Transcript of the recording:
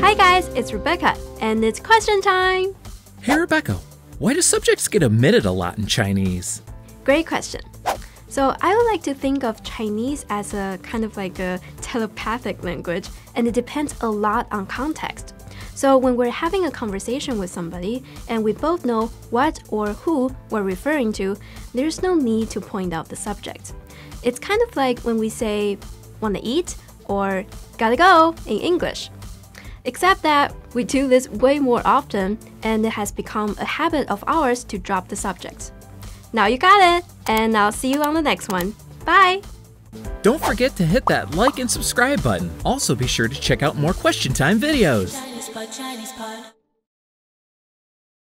Hi guys, it's Rebecca, and it's question time! Hey Rebecca, why do subjects get omitted a lot in Chinese? Great question. So I would like to think of Chinese as a kind of like a telepathic language, and it depends a lot on context. So when we're having a conversation with somebody and we both know what or who we're referring to, there's no need to point out the subject. It's kind of like when we say wanna eat or gotta go in English. Except that we do this way more often and it has become a habit of ours to drop the subject. Now you got it, and I'll see you on the next one. Bye! Don't forget to hit that like and subscribe button. Also be sure to check out more Question Time videos. ChinesePod, Chinese pot.